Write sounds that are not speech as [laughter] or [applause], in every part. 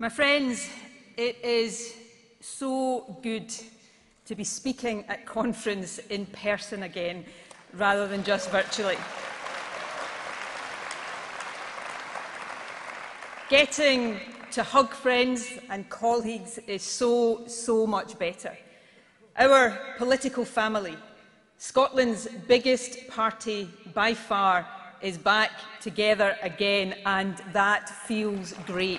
My friends, it is so good to be speaking at conference in person again rather than just virtually. Getting to hug friends and colleagues is so, so much better. Our political family, Scotland's biggest party by far, is back together again, and that feels great.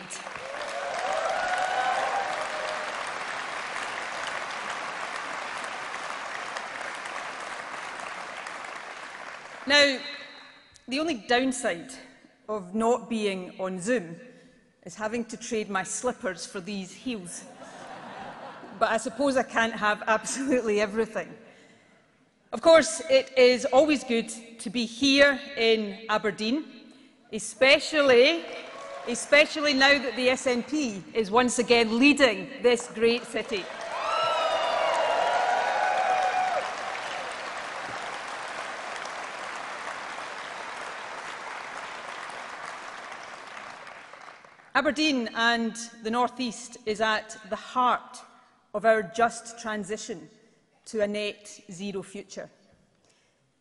Now, the only downside of not being on Zoom is having to trade my slippers for these heels. but I suppose I can't have absolutely everything. Of course, it is always good to be here in Aberdeen, especially, especially now that the SNP is once again leading this great city. Aberdeen and the North East is at the heart of our just transition to a net zero future.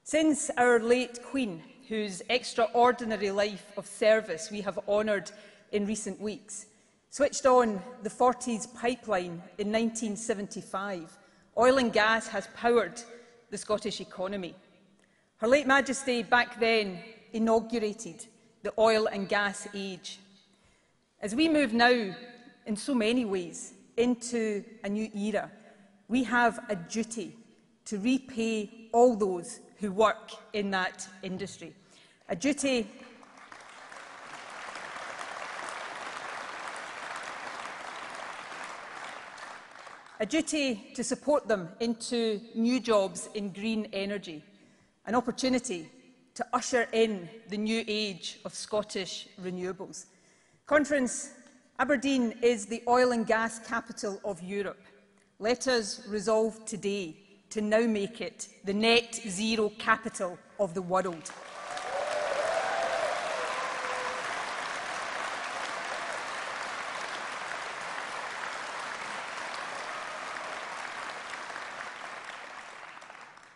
Since our late Queen, whose extraordinary life of service we have honoured in recent weeks, switched on the Forties pipeline in 1975, oil and gas has powered the Scottish economy. Her late Majesty back then inaugurated the oil and gas age. As we move now, in so many ways, into a new era, we have a duty to repay all those who work in that industry. A duty a duty to support them into new jobs in green energy, an opportunity to usher in the new age of Scottish renewables. Conference, Aberdeen is the oil and gas capital of Europe. Let us resolve today to now make it the net zero capital of the world.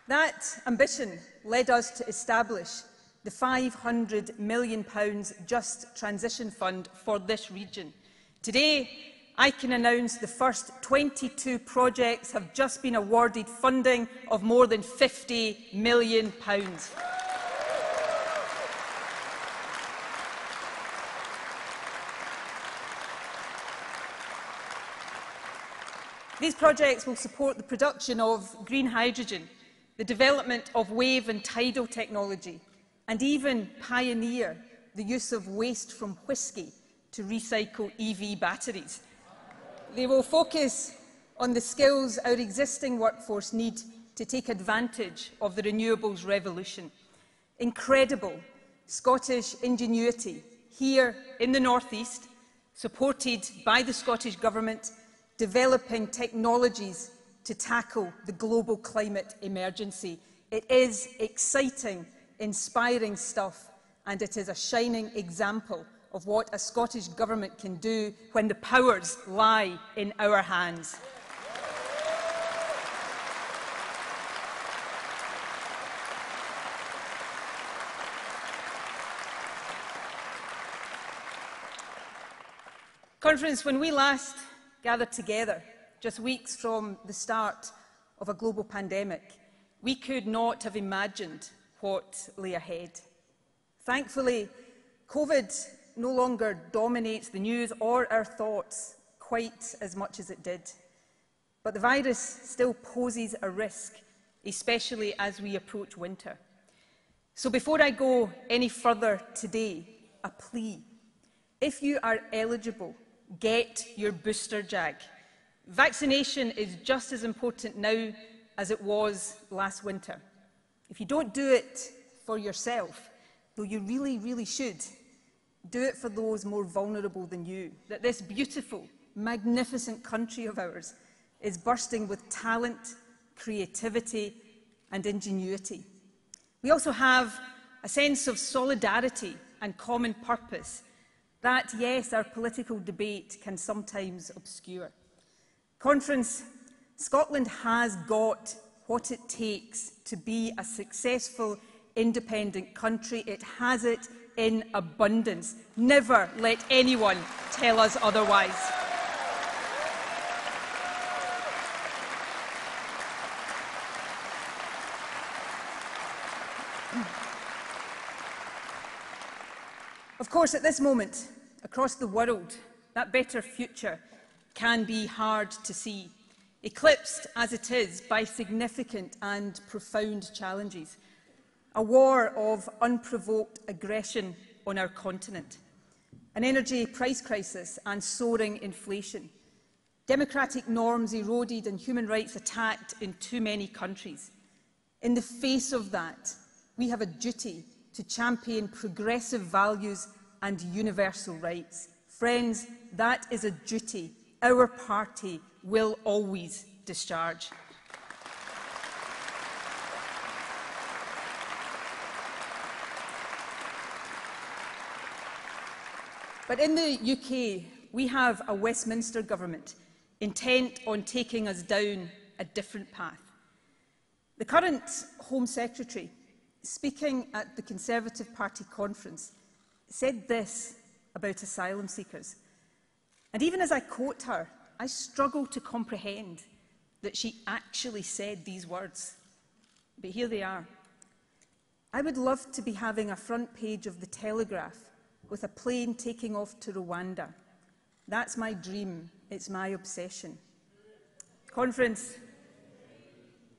That ambition led us to establish the £500 million Just Transition Fund for this region. Today, I can announce the first 22 projects have just been awarded funding of more than £50 million. These projects will support the production of green hydrogen, the development of wave and tidal technology, and even pioneer the use of waste from whisky to recycle EV batteries. They will focus on the skills our existing workforce need to take advantage of the renewables revolution. Incredible Scottish ingenuity here in the North East, supported by the Scottish Government, developing technologies to tackle the global climate emergency. It is exciting, inspiring stuff, and it is a shining example of what a Scottish Government can do when the powers lie in our hands. Conference, when we last gathered together, just weeks from the start of a global pandemic, we could not have imagined what lay ahead. Thankfully, COVID no longer dominates the news or our thoughts quite as much as it did. But the virus still poses a risk, especially as we approach winter. So before I go any further today, a plea. If you are eligible, get your booster jag. Vaccination is just as important now as it was last winter. If you don't do it for yourself, though you really, really should, do it for those more vulnerable than you. That this beautiful, magnificent country of ours is bursting with talent, creativity and ingenuity. We also have a sense of solidarity and common purpose, that, yes, our political debate can sometimes obscure. Conference, Scotland has got what it takes to be a successful independent country. It has it in abundance. Never let anyone tell us otherwise. Of course, at this moment, across the world, that better future can be hard to see, eclipsed as it is by significant and profound challenges. A war of unprovoked aggression on our continent, an energy price crisis and soaring inflation, democratic norms eroded and human rights attacked in too many countries. In the face of that, we have a duty to champion progressive values and universal rights. Friends, that is a duty our party will always discharge. But in the UK, we have a Westminster government intent on taking us down a different path. The current Home Secretary speaking at the Conservative Party conference, said this about asylum seekers. And even as I quote her, I struggle to comprehend that she actually said these words. But here they are. I would love to be having a front page of the Telegraph with a plane taking off to Rwanda. That's my dream. It's my obsession. Conference,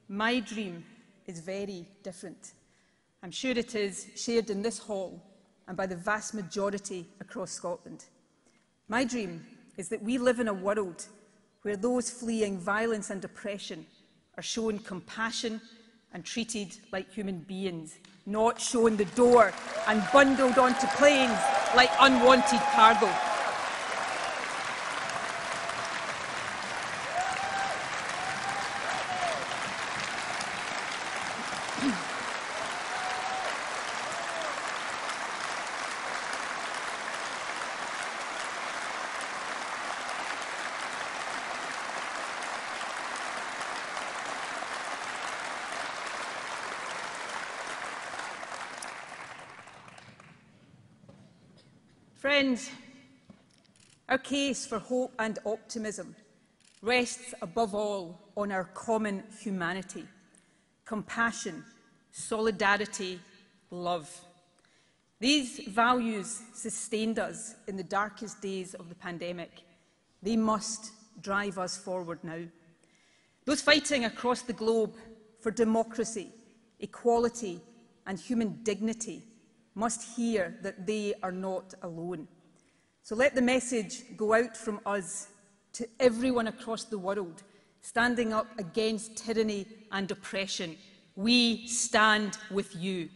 my dream is very different. I'm sure it is shared in this hall and by the vast majority across Scotland. My dream is that we live in a world where those fleeing violence and oppression are shown compassion and treated like human beings, not shown the door and bundled onto planes like unwanted cargo. Friends, our case for hope and optimism rests above all on our common humanity, compassion, solidarity, love. These values sustained us in the darkest days of the pandemic. They must drive us forward now. Those fighting across the globe for democracy, equality and human dignity must hear that they are not alone. So let the message go out from us to everyone across the world standing up against tyranny and oppression. We stand with you.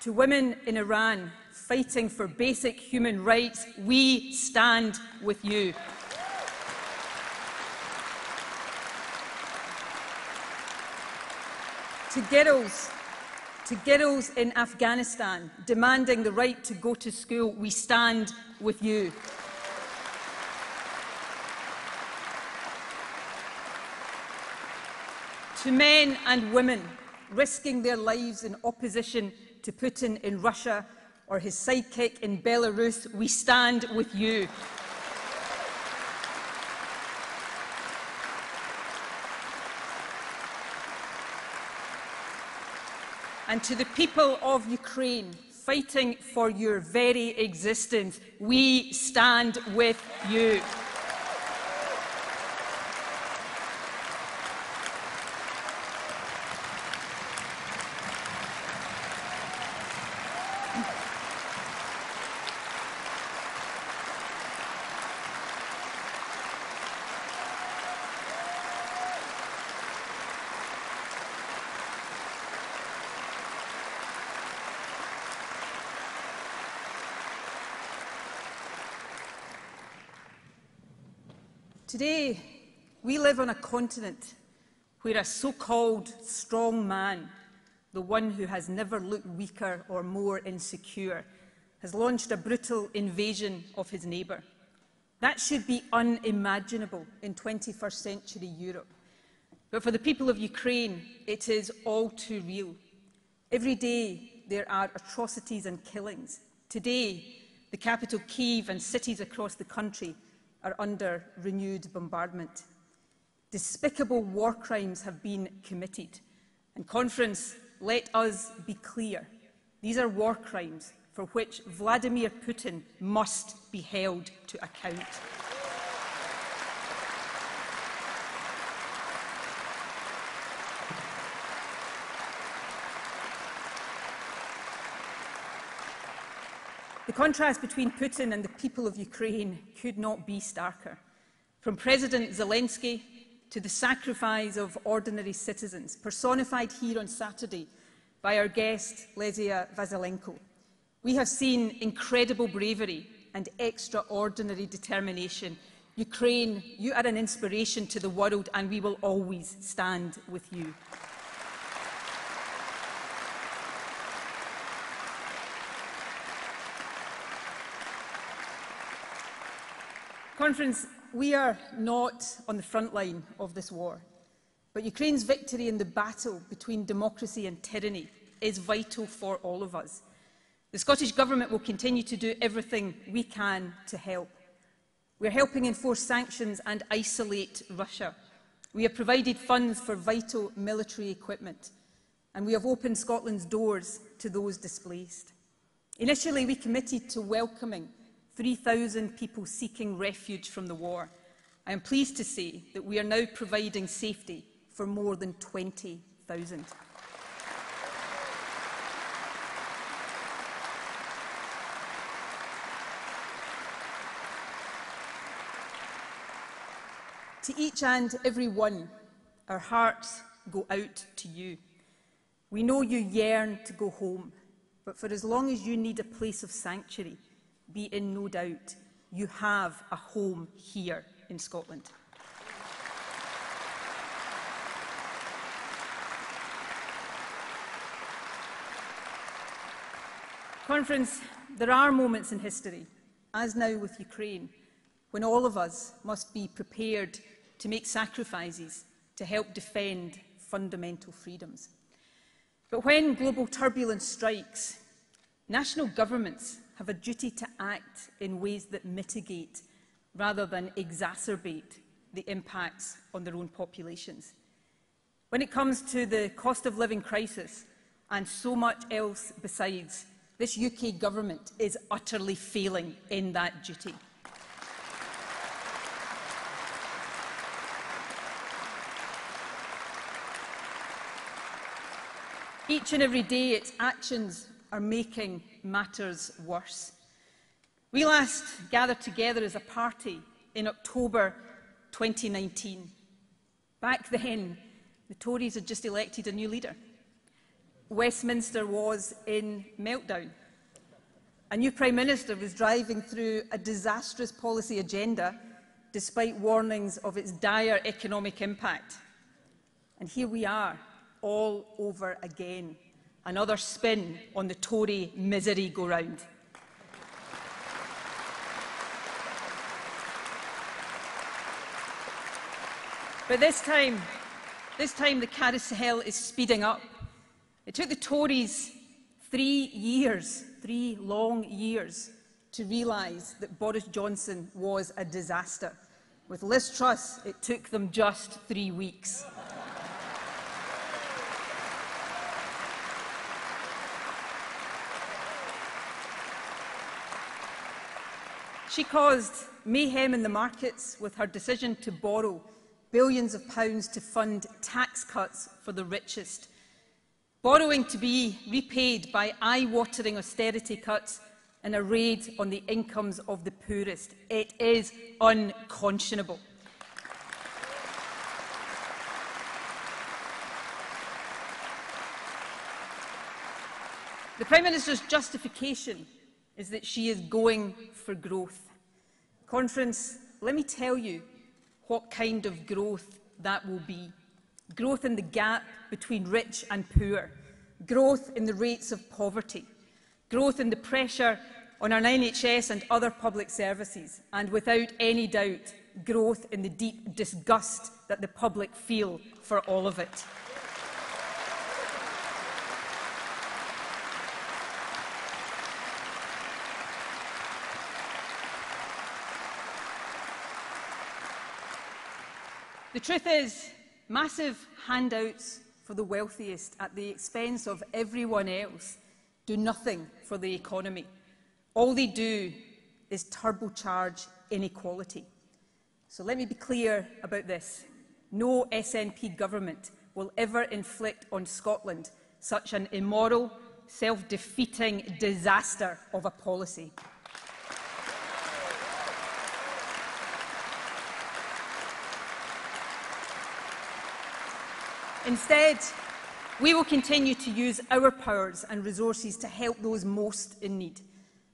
To women in Iran fighting for basic human rights, we stand with you. To girls, to girls in Afghanistan demanding the right to go to school, we stand with you. To men and women risking their lives in opposition to Putin in Russia or his sidekick in Belarus, we stand with you. And to the people of Ukraine fighting for your very existence, we stand with you. Today, We live on a continent where a so-called strong man, the one who has never looked weaker or more insecure, has launched a brutal invasion of his neighbour. That should be unimaginable in 21st century Europe. But for the people of Ukraine, it is all too real. Every day there are atrocities and killings. Today, the capital Kiev and cities across the country are under renewed bombardment. Despicable war crimes have been committed. And conference, let us be clear. These are war crimes for which Vladimir Putin must be held to account. Contrast between Putin and the people of Ukraine could not be starker. From President Zelensky to the sacrifice of ordinary citizens, personified here on Saturday by our guest, Lesia Vasylenko. We have seen incredible bravery and extraordinary determination. Ukraine, you are an inspiration to the world and we will always stand with you. Conference, we are not on the front line of this war, but Ukraine's victory in the battle between democracy and tyranny is vital for all of us. The Scottish Government will continue to do everything we can to help. We're helping enforce sanctions and isolate Russia. We have provided funds for vital military equipment, and we have opened Scotland's doors to those displaced. Initially, we committed to welcoming 3,000 people seeking refuge from the war. I am pleased to say that we are now providing safety for more than 20,000. To each and every one, our hearts go out to you. We know you yearn to go home, but for as long as you need a place of sanctuary, be in no doubt, you have a home here in Scotland. Conference, there are moments in history, as now with Ukraine, when all of us must be prepared to make sacrifices to help defend fundamental freedoms. But when global turbulence strikes, national governments have a duty to act in ways that mitigate rather than exacerbate the impacts on their own populations. When it comes to the cost of living crisis and so much else besides, this UK government is utterly failing in that duty. Each and every day, its actions are making matters worse. We last gathered together as a party in October 2019. Back then, the Tories had just elected a new leader. Westminster was in meltdown. A new Prime Minister was driving through a disastrous policy agenda despite warnings of its dire economic impact. And here we are, all over again another spin on the Tory misery go round. But this time, this time the carousel is speeding up. It took the Tories three years, three long years, to realise that Boris Johnson was a disaster. With Liz Truss, it took them just three weeks. She caused mayhem in the markets with her decision to borrow billions of pounds to fund tax cuts for the richest, borrowing to be repaid by eye-watering austerity cuts and a raid on the incomes of the poorest. It is unconscionable. The Prime Minister's justification is that she is going for growth. Conference, let me tell you, what kind of growth that will be. Growth in the gap between rich and poor, growth in the rates of poverty, growth in the pressure on our NHS and other public services, and without any doubt, growth in the deep disgust that the public feel for all of it. The truth is, massive handouts for the wealthiest at the expense of everyone else do nothing for the economy. All they do is turbocharge inequality. So let me be clear about this. No SNP government will ever inflict on Scotland such an immoral, self-defeating disaster of a policy. Instead, we will continue to use our powers and resources to help those most in need,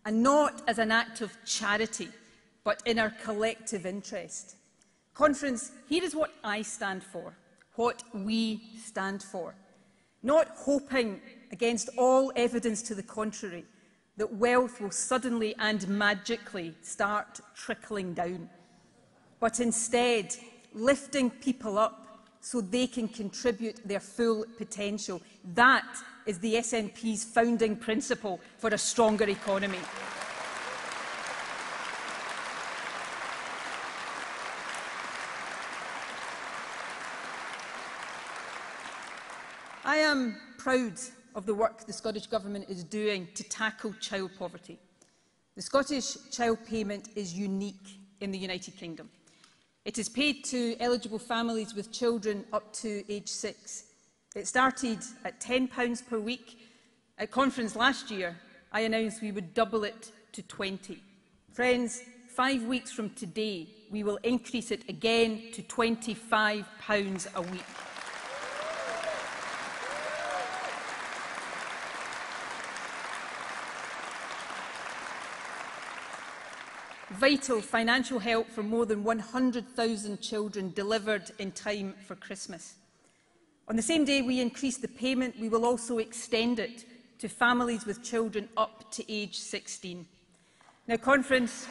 and not as an act of charity, but in our collective interest. Conference, here is what I stand for, what we stand for. Not hoping, against all evidence to the contrary, that wealth will suddenly and magically start trickling down, but instead lifting people up so they can contribute their full potential. That is the SNP's founding principle for a stronger economy. I am proud of the work the Scottish Government is doing to tackle child poverty. The Scottish child payment is unique in the United Kingdom. It is paid to eligible families with children up to age six. It started at £10 per week. At conference last year, I announced we would double it to 20. Friends, five weeks from today, we will increase it again to £25 a week. Vital financial help for more than 100,000 children delivered in time for Christmas. On the same day we increase the payment, we will also extend it to families with children up to age 16. Now, conference...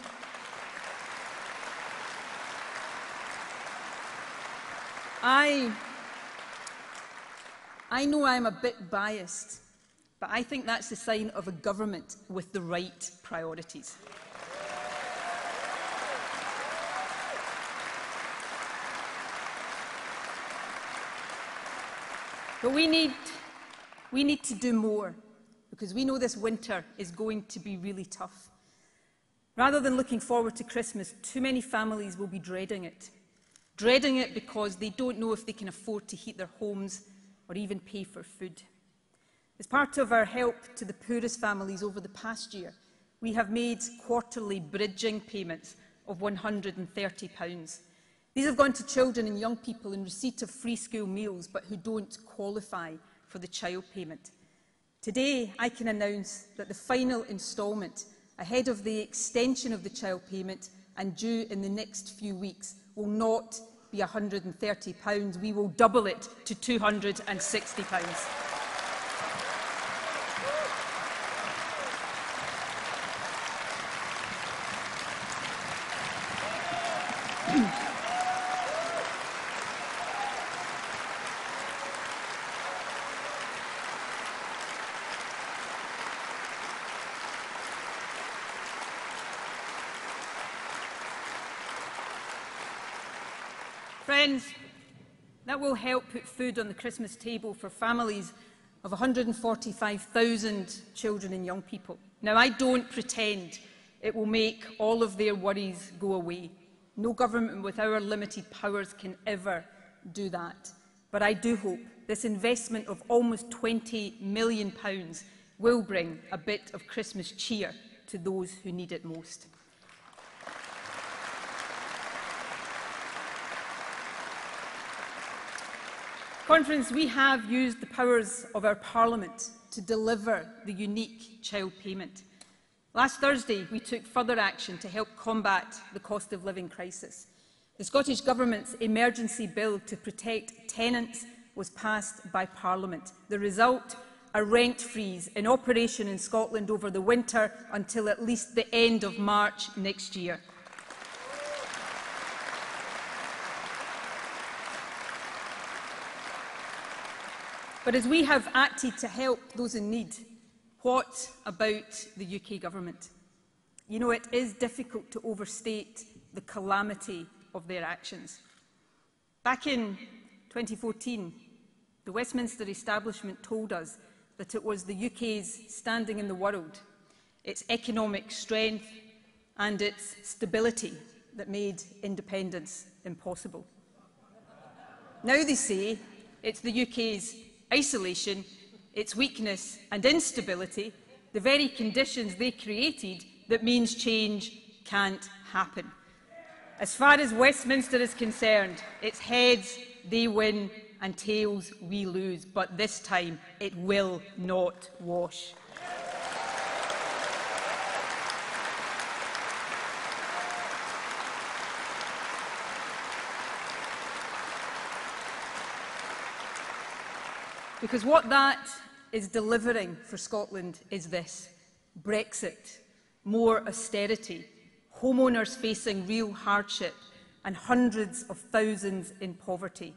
I, I know I'm a bit biased, but I think that's the sign of a government with the right priorities. But we need, we need to do more because we know this winter is going to be really tough. Rather than looking forward to Christmas, too many families will be dreading it. Dreading it because they don't know if they can afford to heat their homes or even pay for food. As part of our help to the poorest families over the past year, we have made quarterly bridging payments of £130. These have gone to children and young people in receipt of free school meals but who don't qualify for the child payment. Today, I can announce that the final instalment, ahead of the extension of the child payment and due in the next few weeks, will not be £130. We will double it to £260. Friends, that will help put food on the Christmas table for families of 145,000 children and young people. Now, I don't pretend it will make all of their worries go away. No government with our limited powers can ever do that. But I do hope this investment of almost £20 million will bring a bit of Christmas cheer to those who need it most. Conference, we have used the powers of our Parliament to deliver the unique child payment. Last Thursday, we took further action to help combat the cost of living crisis. The Scottish Government's emergency bill to protect tenants was passed by Parliament. The result, a rent freeze in operation in Scotland over the winter until at least the end of March next year. But as we have acted to help those in need, what about the UK Government? You know, it is difficult to overstate the calamity of their actions. Back in 2014, the Westminster establishment told us that it was the UK's standing in the world, its economic strength and its stability that made independence impossible. Now they say it's the UK's isolation, its weakness and instability, the very conditions they created that means change can't happen. As far as Westminster is concerned, it's heads they win and tails we lose, but this time it will not wash. Because what that is delivering for Scotland is this Brexit, more austerity, homeowners facing real hardship, and hundreds of thousands in poverty.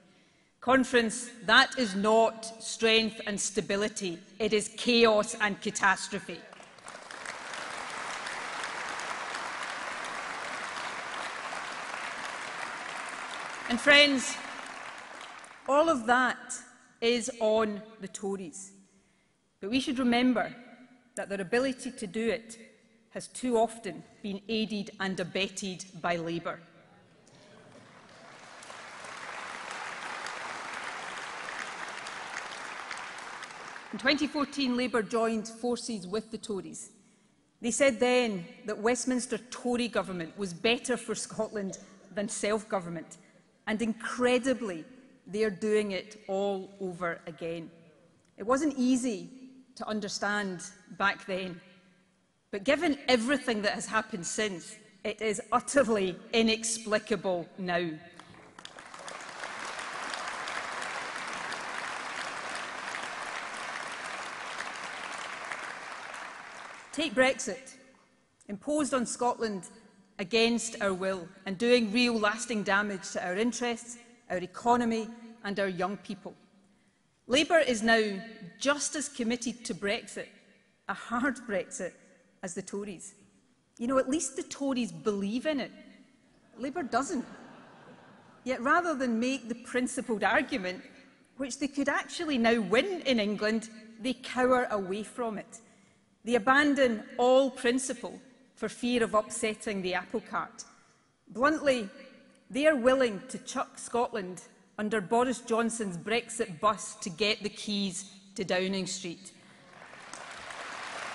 Conference, that is not strength and stability, it is chaos and catastrophe. And friends, all of that is on the Tories. But we should remember that their ability to do it has too often been aided and abetted by Labour. In 2014, Labour joined forces with the Tories. They said then that Westminster Tory government was better for Scotland than self-government. And incredibly, they're doing it all over again. It wasn't easy to understand back then, but given everything that has happened since, it is utterly inexplicable now. Take Brexit, imposed on Scotland against our will and doing real lasting damage to our interests our economy and our young people. Labour is now just as committed to Brexit, a hard Brexit, as the Tories. You know, at least the Tories believe in it. Labour doesn't. Yet rather than make the principled argument, which they could actually now win in England, they cower away from it. They abandon all principle for fear of upsetting the apple cart. Bluntly, they are willing to chuck Scotland under Boris Johnson's Brexit bus to get the keys to Downing Street.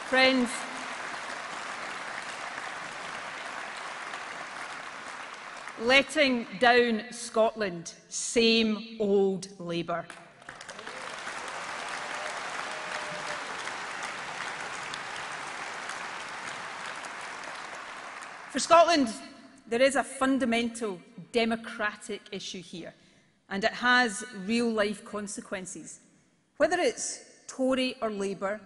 Friends, letting down Scotland, same old Labour. For Scotland, there is a fundamental democratic issue here, and it has real-life consequences. Whether it's Tory or Labour,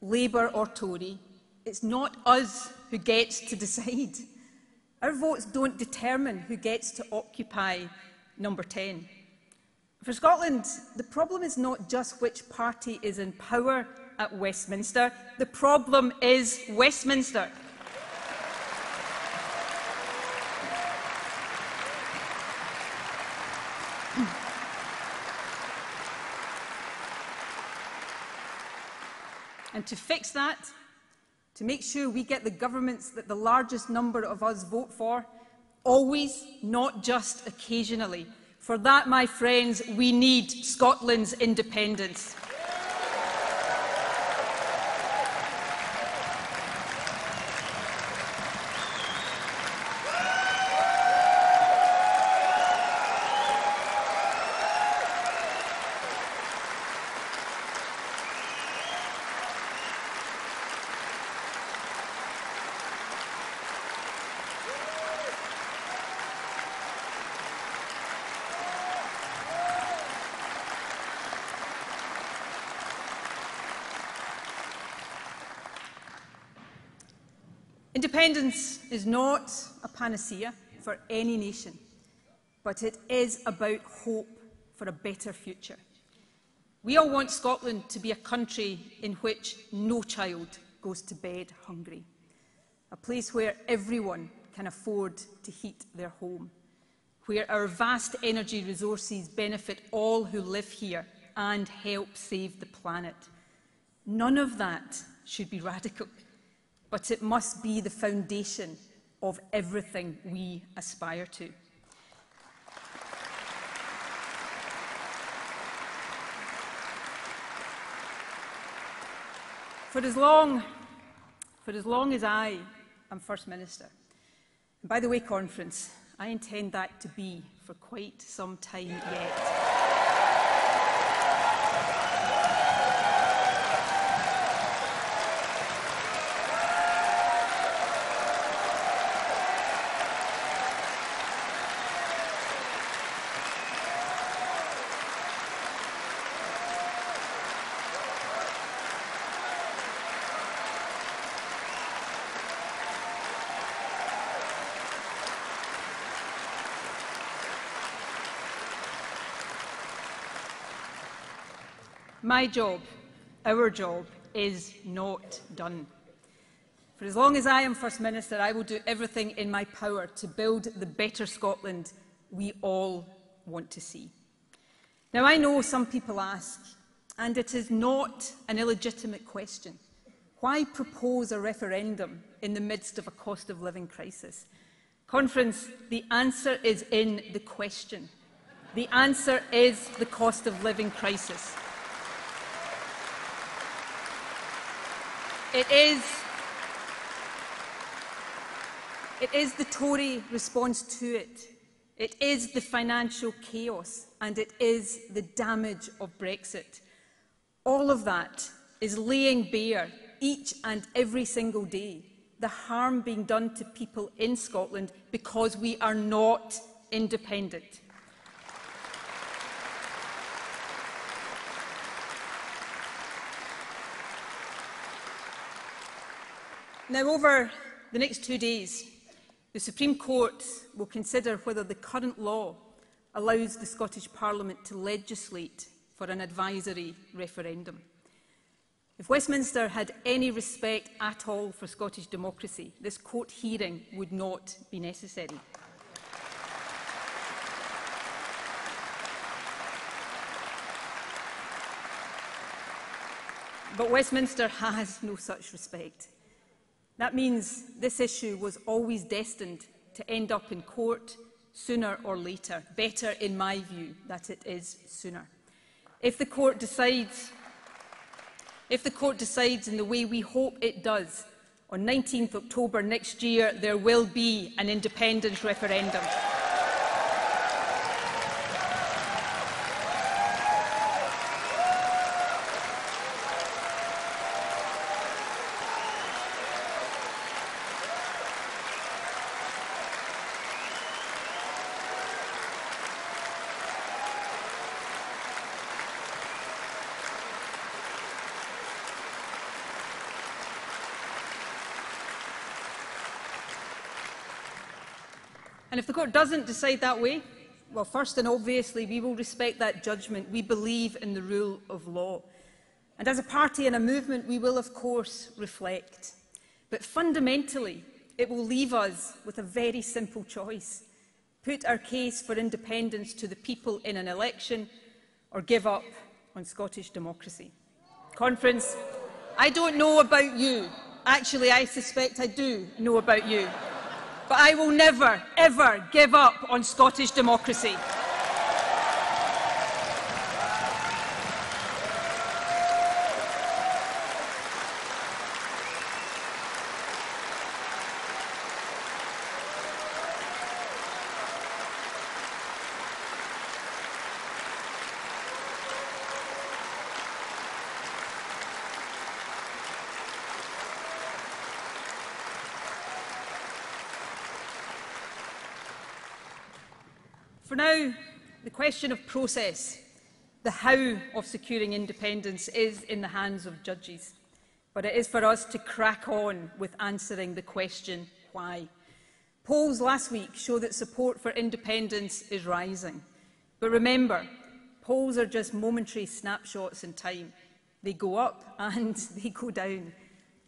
Labour or Tory, it's not us who gets to decide. [laughs] Our votes don't determine who gets to occupy number 10. For Scotland, the problem is not just which party is in power at Westminster, the problem is Westminster. And to fix that, to make sure we get the governments that the largest number of us vote for, always, not just occasionally. For that, my friends, we need Scotland's independence. Independence is not a panacea for any nation, but it is about hope for a better future. We all want Scotland to be a country in which no child goes to bed hungry, a place where everyone can afford to heat their home, where our vast energy resources benefit all who live here and help save the planet. None of that should be radical, but it must be the foundation of everything we aspire to. For as long, for as long as I am First Minister, and by the way, conference, I intend that to be for quite some time yet. My job, our job, is not done. For as long as I am First Minister, I will do everything in my power to build the better Scotland we all want to see. Now, I know some people ask, and it is not an illegitimate question, why propose a referendum in the midst of a cost of living crisis? Conference, the answer is in the question. The answer is the cost of living crisis. It is, it is the Tory response to it. It is the financial chaos and it is the damage of Brexit. All of that is laying bare each and every single day the harm being done to people in Scotland because we are not independent. Now, over the next two days, the Supreme Court will consider whether the current law allows the Scottish Parliament to legislate for an advisory referendum. If Westminster had any respect at all for Scottish democracy, this court hearing would not be necessary. But Westminster has no such respect. That means this issue was always destined to end up in court sooner or later. Better, in my view, that it is sooner. If the court decides, if the court decides in the way we hope it does, on 19th October next year, there will be an independence referendum. If the court doesn't decide that way, well, first and obviously, we will respect that judgment. We believe in the rule of law. And as a party and a movement, we will, of course, reflect. But fundamentally, it will leave us with a very simple choice. Put our case for independence to the people in an election or give up on Scottish democracy. Conference, I don't know about you. Actually, I suspect I do know about you but I will never, ever give up on Scottish democracy. For now, the question of process, the how of securing independence is in the hands of judges. but it is for us to crack on with answering the question, why? Polls last week show that support for independence is rising. But remember, polls are just momentary snapshots in time. They go up and [laughs] they go down.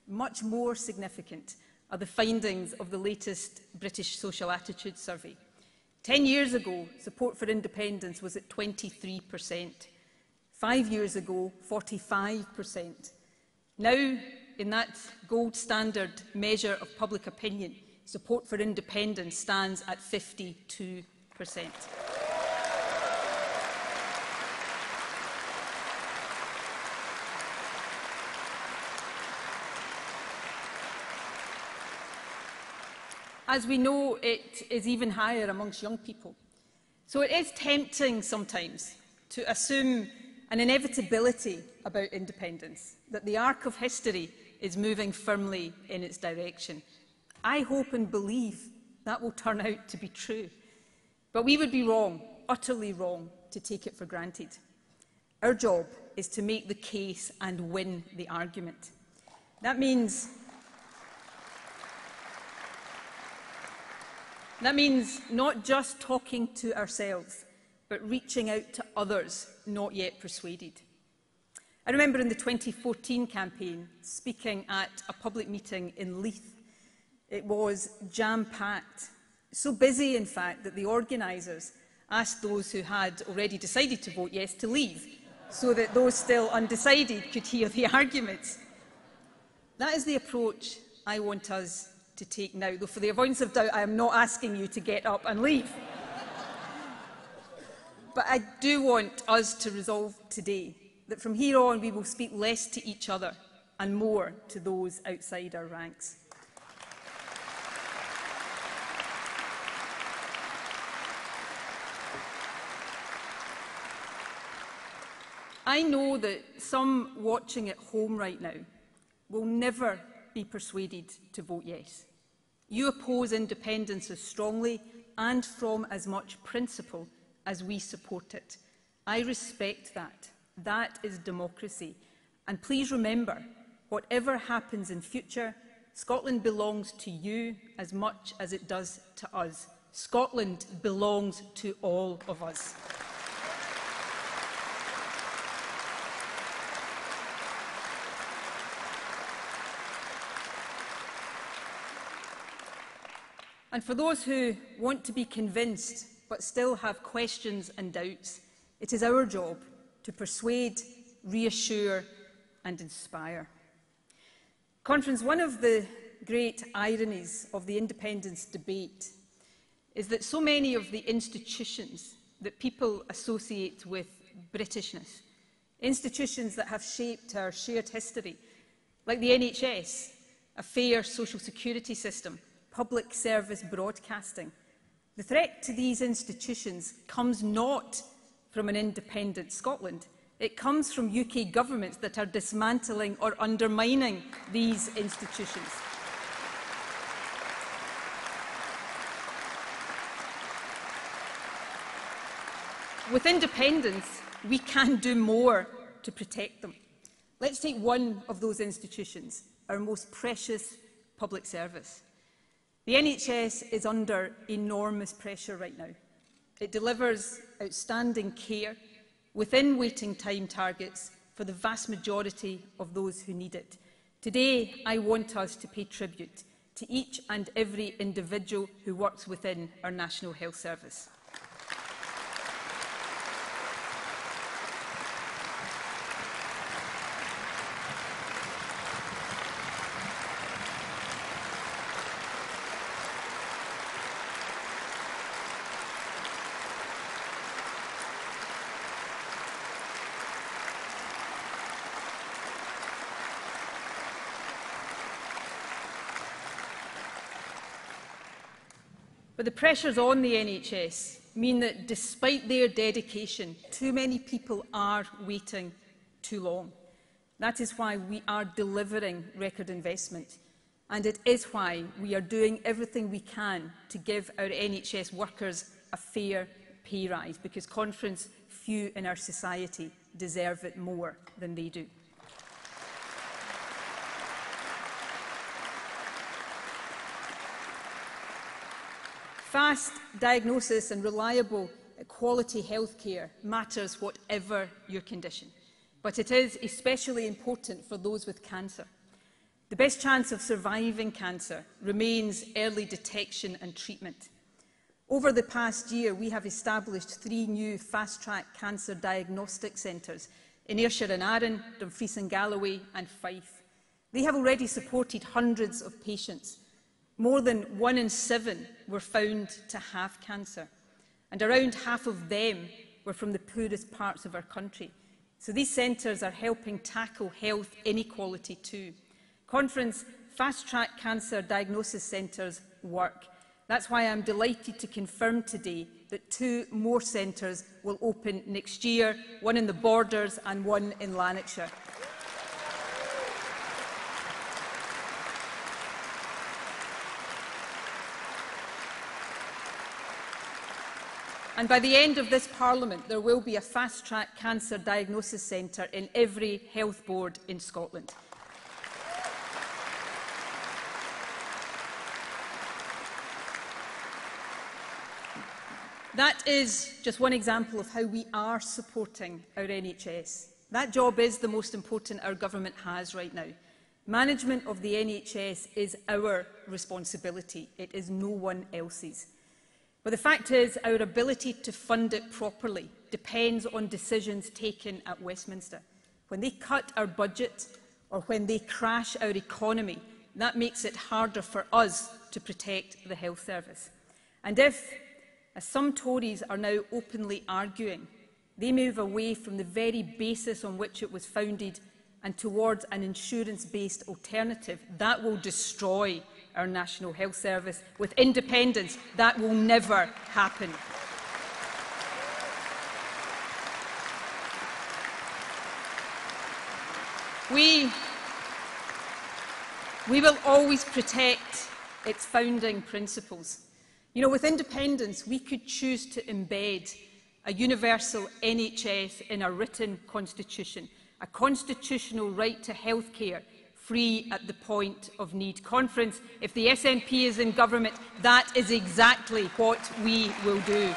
Much more significant are the findings of the latest British Social Attitude Survey. Ten years ago, support for independence was at 23%. Five years ago, 45%. Now, in that gold standard measure of public opinion, support for independence stands at 52%. As we know, it is even higher amongst young people. So it is tempting sometimes to assume an inevitability about independence, that the arc of history is moving firmly in its direction. I hope and believe that will turn out to be true. But we would be wrong, utterly wrong, to take it for granted. Our job is to make the case and win the argument. That means That means not just talking to ourselves, but reaching out to others not yet persuaded. I remember in the 2014 campaign speaking at a public meeting in Leith. It was jam-packed, so busy in fact that the organisers asked those who had already decided to vote yes to leave, so that those still undecided could hear the [laughs] arguments. That is the approach I want us to take now, though for the avoidance of doubt, I am not asking you to get up and leave. but I do want us to resolve today that from here on we will speak less to each other and more to those outside our ranks. I know that some watching at home right now will never be persuaded to vote yes. You oppose independence as strongly and from as much principle as we support it. I respect that. That is democracy. And please remember, whatever happens in future, Scotland belongs to you as much as it does to us. Scotland belongs to all of us. And for those who want to be convinced but still have questions and doubts, it is our job to persuade, reassure and inspire. Conference, one of the great ironies of the independence debate is that so many of the institutions that people associate with Britishness, institutions that have shaped our shared history, like the NHS, a fair social security system, public service broadcasting. The threat to these institutions comes not from an independent Scotland. It comes from UK governments that are dismantling or undermining these institutions. With independence, we can do more to protect them. Let's take one of those institutions, our most precious public service. The NHS is under enormous pressure right now. It delivers outstanding care within waiting time targets for the vast majority of those who need it. Today, I want us to pay tribute to each and every individual who works within our National Health Service. But the pressures on the NHS mean that despite their dedication, too many people are waiting too long. That is why we are delivering record investment. And it is why we are doing everything we can to give our NHS workers a fair pay rise, because conference few in our society deserve it more than they do. Fast diagnosis and reliable quality healthcare matters whatever your condition, but it is especially important for those with cancer. The best chance of surviving cancer remains early detection and treatment. Over the past year, we have established three new fast-track cancer diagnostic centres in Ayrshire and Arran, Dumfries and Galloway and Fife. They have already supported hundreds of patients. More than one in seven were found to have cancer, and around half of them were from the poorest parts of our country. So these centres are helping tackle health inequality too. Conference Fast Track Cancer Diagnosis Centres work. That's why I'm delighted to confirm today that two more centres will open next year, one in the Borders and one in Lanarkshire. And by the end of this Parliament, there will be a fast-track cancer diagnosis centre in every health board in Scotland. That is just one example of how we are supporting our NHS. That job is the most important our government has right now. Management of the NHS is our responsibility. It is no one else's. But the fact is our ability to fund it properly depends on decisions taken at Westminster. When they cut our budget or when they crash our economy, that makes it harder for us to protect the health service. And if as some Tories are now openly arguing. They move away from the very basis on which it was founded and towards an insurance-based alternative. That will destroy our National Health Service. With independence, that will never happen. We, we will always protect its founding principles. You know, with independence, we could choose to embed a universal NHS in our written constitution, a constitutional right to health care free at the point of need. Conference, if the SNP is in government, that is exactly what we will do.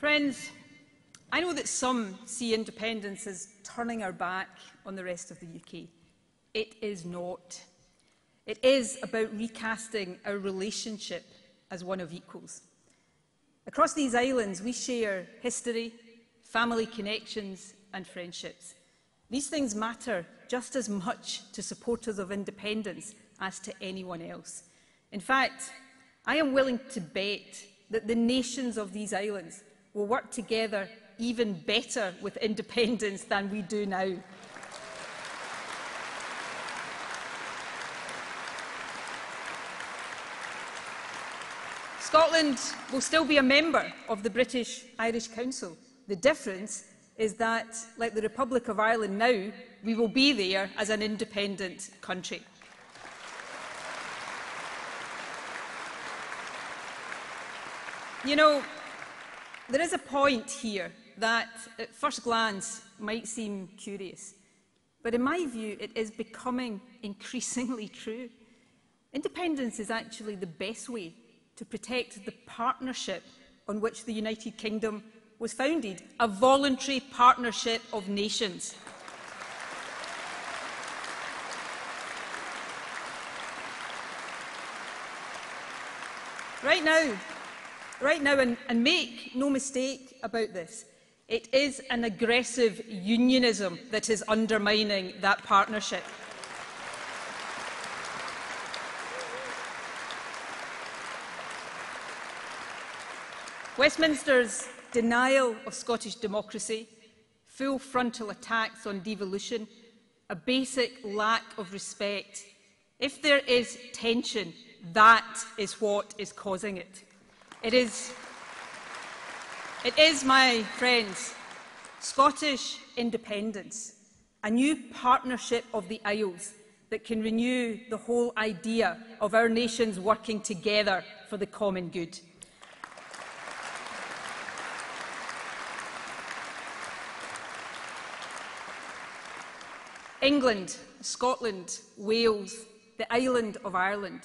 Friends, I know that some see independence as turning our back on the rest of the UK. It is not. It is about recasting our relationship as one of equals. Across these islands, we share history, family connections and friendships. These things matter just as much to supporters of independence as to anyone else. In fact, I am willing to bet that the nations of these islands will work together even better with independence than we do now. Scotland will still be a member of the British Irish Council. The difference is that, like the Republic of Ireland now, we will be there as an independent country. You know, There is a point here that at first glance might seem curious, but in my view it is becoming [laughs] increasingly true. Independence is actually the best way to protect the partnership on which the United Kingdom was founded, a voluntary partnership of nations. Right now, right now, and, and make no mistake about this, it is an aggressive unionism that is undermining that partnership. Westminster's denial of Scottish democracy, full frontal attacks on devolution, a basic lack of respect. If there is tension, that is what is causing it. It is, it is, my friends, Scottish independence a new partnership of the Isles that can renew the whole idea of our nations working together for the common good. England, Scotland, Wales, the island of Ireland.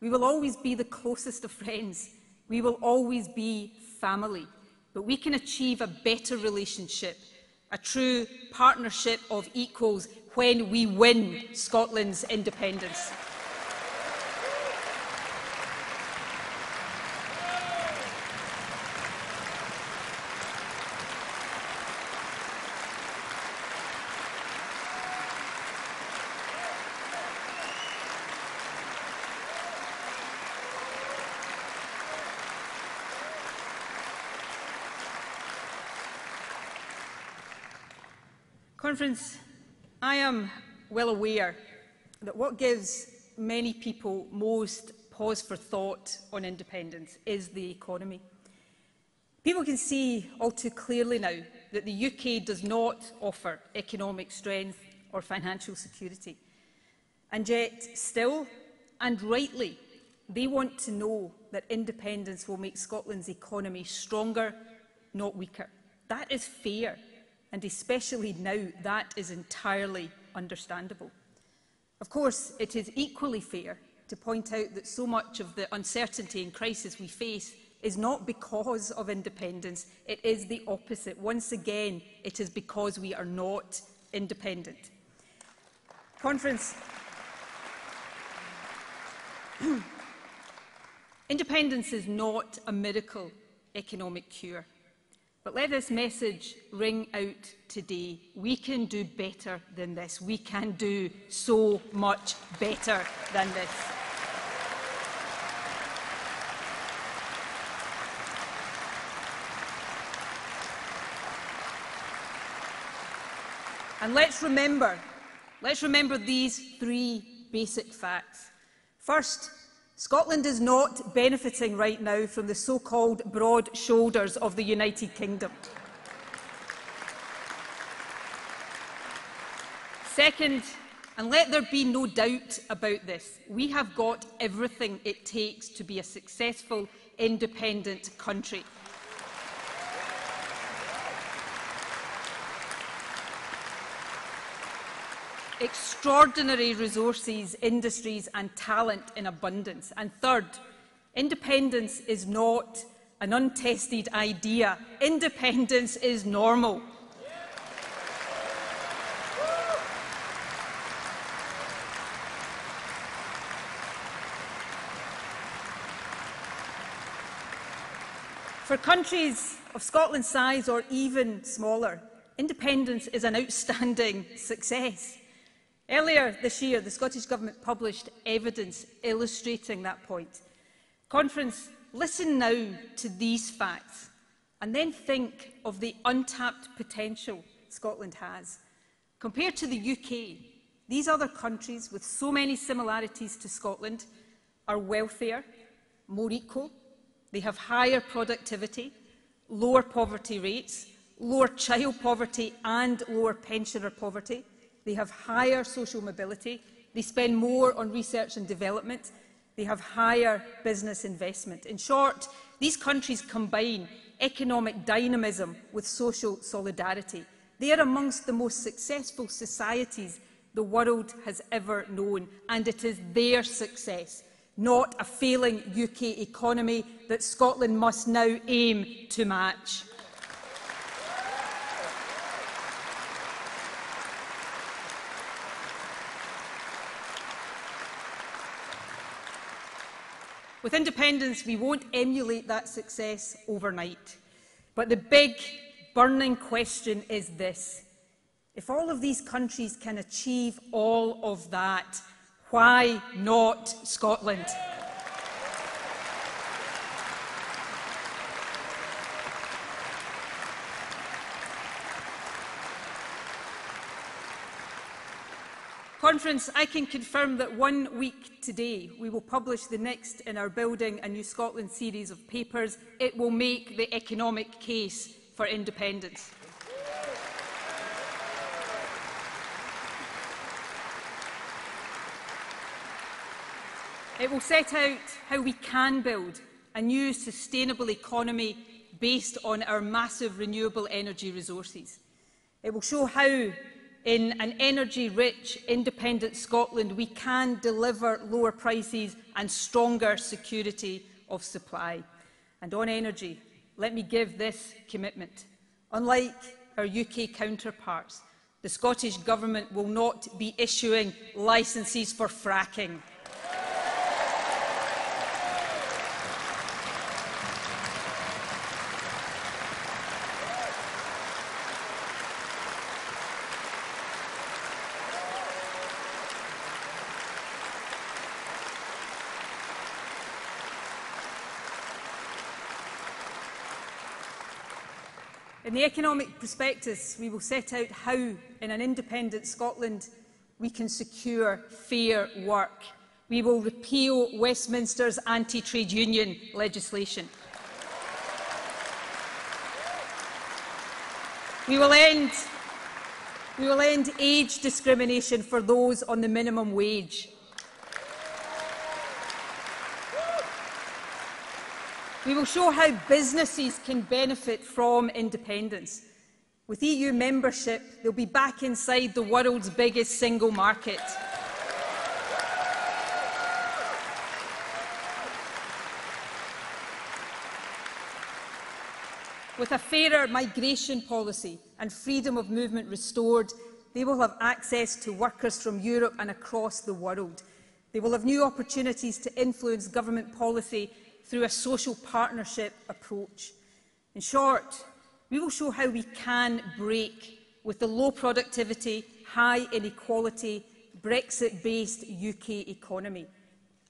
We will always be the closest of friends. We will always be family. But we can achieve a better relationship, a true partnership of equals when we win Scotland's independence. Conference, I am well aware that what gives many people most pause for thought on independence is the economy. People can see all too clearly now that the UK does not offer economic strength or financial security. And yet, still, and rightly, they want to know that independence will make Scotland's economy stronger, not weaker. That is fair and especially now that is entirely understandable. Of course, it is equally fair to point out that so much of the uncertainty and crisis we face is not because of independence, it is the opposite. Once again, it is because we are not independent. Conference. [clears throat] independence is not a miracle economic cure. But let this message ring out today. We can do better than this. We can do so much better than this. And let's remember, let's remember these three basic facts. First, Scotland is not benefiting right now from the so-called broad shoulders of the United Kingdom. Second, and let there be no doubt about this, we have got everything it takes to be a successful, independent country. Extraordinary resources, industries and talent in abundance. And third, independence is not an untested idea. Independence is normal. For countries of Scotland's size or even smaller, independence is an outstanding success. Earlier this year, the Scottish Government published evidence illustrating that point. Conference, listen now to these facts and then think of the untapped potential Scotland has. Compared to the UK, these other countries with so many similarities to Scotland are wealthier, more equal, they have higher productivity, lower poverty rates, lower child poverty and lower pensioner poverty, They have higher social mobility. They spend more on research and development. They have higher business investment. In short, these countries combine economic dynamism with social solidarity. They are amongst the most successful societies the world has ever known, and it is their success, not a failing UK economy, that Scotland must now aim to match. With independence, we won't emulate that success overnight. But the big, burning question is this. If all of these countries can achieve all of that, why not Scotland? Conference, I can confirm that one week today we will publish the next in our Building a New Scotland series of papers. It will make the economic case for independence. It will set out how we can build a new sustainable economy based on our massive renewable energy resources. It will show how in an energy-rich, independent Scotland, we can deliver lower prices and stronger security of supply. And on energy, let me give this commitment. Unlike our UK counterparts, the Scottish Government will not be issuing licences for fracking. In the economic prospectus, we will set out how, in an independent Scotland, we can secure fair work. We will repeal Westminster's anti-trade union legislation. We will end we will end age discrimination for those on the minimum wage. We will show how businesses can benefit from independence. With EU membership, they'll be back inside the world's biggest single market. With a fairer migration policy and freedom of movement restored, they will have access to workers from Europe and across the world. They will have new opportunities to influence government policy through a social partnership approach. In short, we will show how we can break with the low productivity, high inequality, Brexit-based UK economy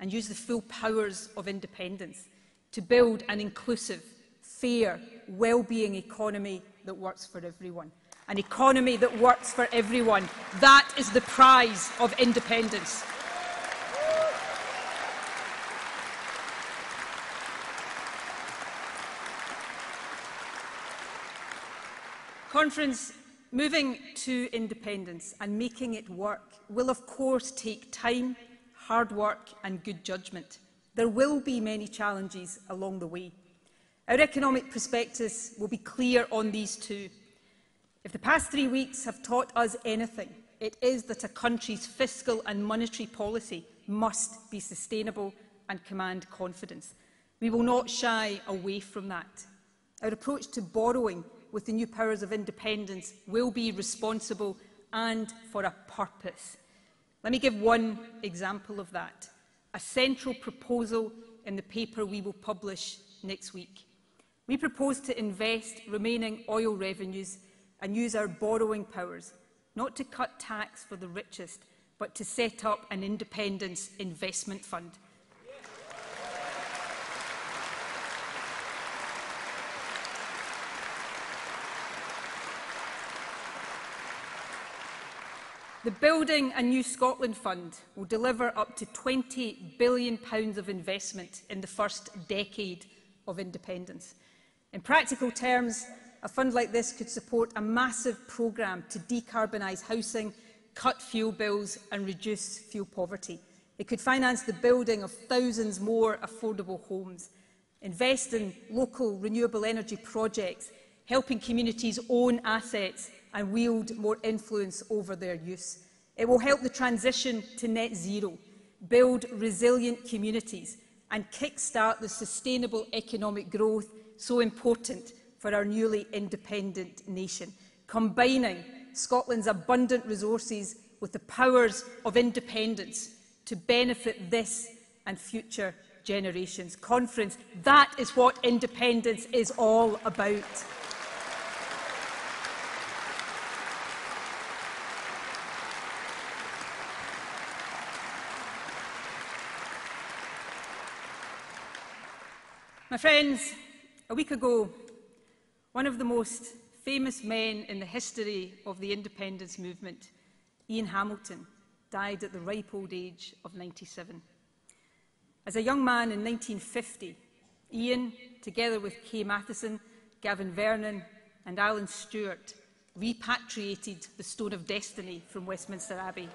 and use the full powers of independence to build an inclusive, fair, well-being economy that works for everyone. An economy that works for everyone. That is the prize of independence. Conference moving to independence and making it work will of course take time, hard work and good judgment. There will be many challenges along the way. Our economic prospectus will be clear on these two. If the past three weeks have taught us anything, it is that a country's fiscal and monetary policy must be sustainable and command confidence. We will not shy away from that. Our approach to borrowing with the new powers of independence will be responsible and for a purpose. Let me give one example of that. A central proposal in the paper we will publish next week. We propose to invest remaining oil revenues and use our borrowing powers, not to cut tax for the richest, but to set up an independence investment fund The Building a New Scotland Fund will deliver up to £20 billion of investment in the first decade of independence. In practical terms, a fund like this could support a massive programme to decarbonise housing, cut fuel bills and reduce fuel poverty. It could finance the building of thousands more affordable homes, invest in local renewable energy projects, helping communities own assets and wield more influence over their use. It will help the transition to net zero, build resilient communities and kickstart the sustainable economic growth so important for our newly independent nation, combining Scotland's abundant resources with the powers of independence to benefit this and future generations. Conference, that is what independence is all about. My friends, a week ago, one of the most famous men in the history of the independence movement, Ian Hamilton, died at the ripe old age of 97. As a young man in 1950, Ian, together with Kay Matheson, Gavin Vernon and Alan Stewart, repatriated the Stone of Destiny from Westminster Abbey.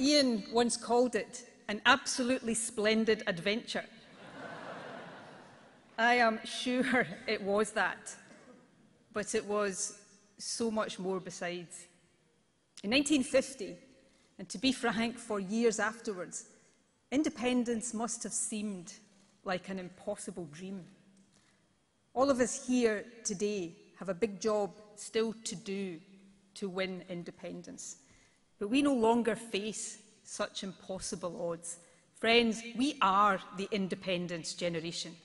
Ian once called it an absolutely splendid adventure. I am sure it was that, but it was so much more besides. In 1950, and to be frank, for years afterwards, independence must have seemed like an impossible dream. All of us here today have a big job still to do to win independence. But we no longer face such impossible odds. Friends, we are the independence generation.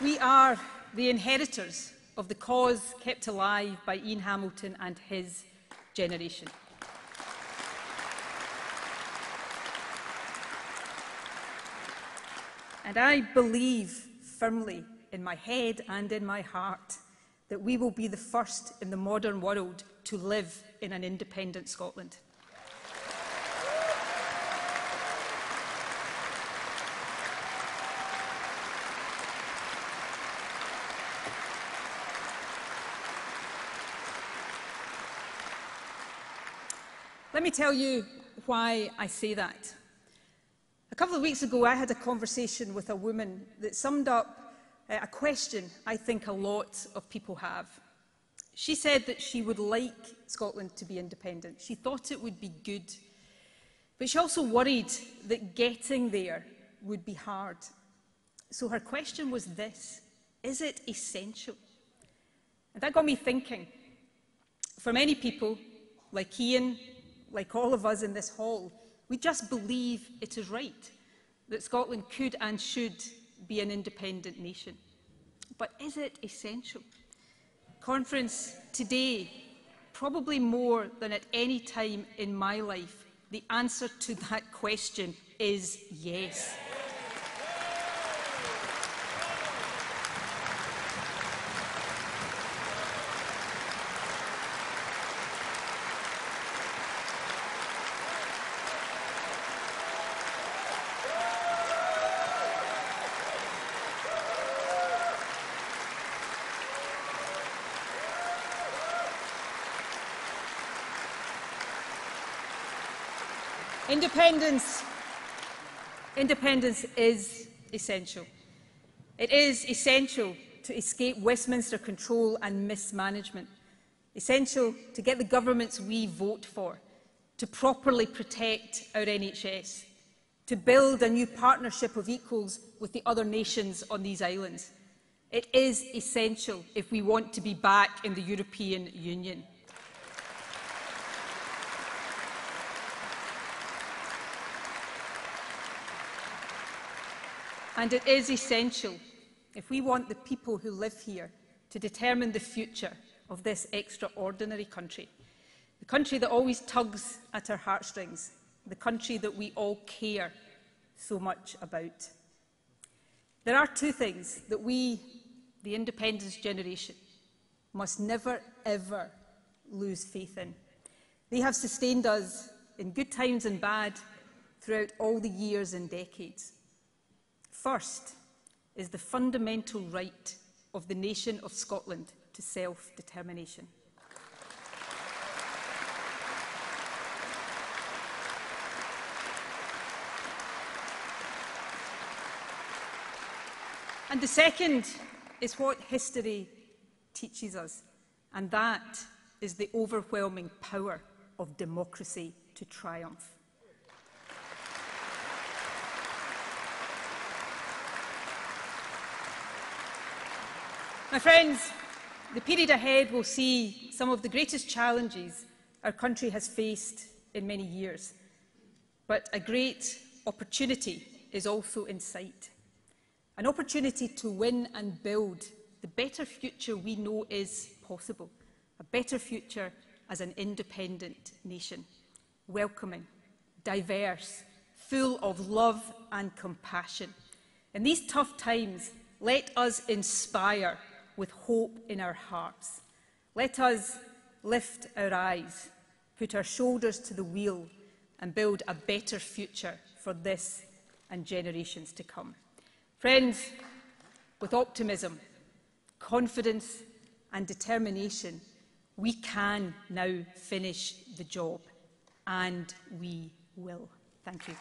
We are the inheritors of the cause kept alive by Ian Hamilton and his generation. And I believe firmly in my head and in my heart that we will be the first in the modern world to live in an independent Scotland. Let me tell you why I say that. A couple of weeks ago, I had a conversation with a woman that summed up uh, a question I think a lot of people have. She said that she would like Scotland to be independent. She thought it would be good. But she also worried that getting there would be hard. So her question was this Is it essential? And that got me thinking. For many people, like Ian, like all of us in this hall, we just believe it is right that Scotland could and should be an independent nation. But is it essential? Conference today, probably more than at any time in my life, the answer to that question is yes. Independence, independence is essential. It is essential to escape Westminster control and mismanagement. Essential to get the governments we vote for, to properly protect our NHS, to build a new partnership of equals with the other nations on these islands. It is essential if we want to be back in the European Union. And it is essential if we want the people who live here to determine the future of this extraordinary country. The country that always tugs at our heartstrings, the country that we all care so much about. There are two things that we, the independence generation, must never, ever lose faith in. They have sustained us in good times and bad throughout all the years and decades. First is the fundamental right of the nation of Scotland to self-determination. And the second is what history teaches us, and that is the overwhelming power of democracy to triumph. My friends, the period ahead will see some of the greatest challenges our country has faced in many years. But a great opportunity is also in sight. An opportunity to win and build the better future we know is possible. A better future as an independent nation. Welcoming, diverse, full of love and compassion. In these tough times, let us inspire with hope in our hearts. Let us lift our eyes, put our shoulders to the wheel and build a better future for this and generations to come. Friends, with optimism, confidence and determination, we can now finish the job and we will. Thank you.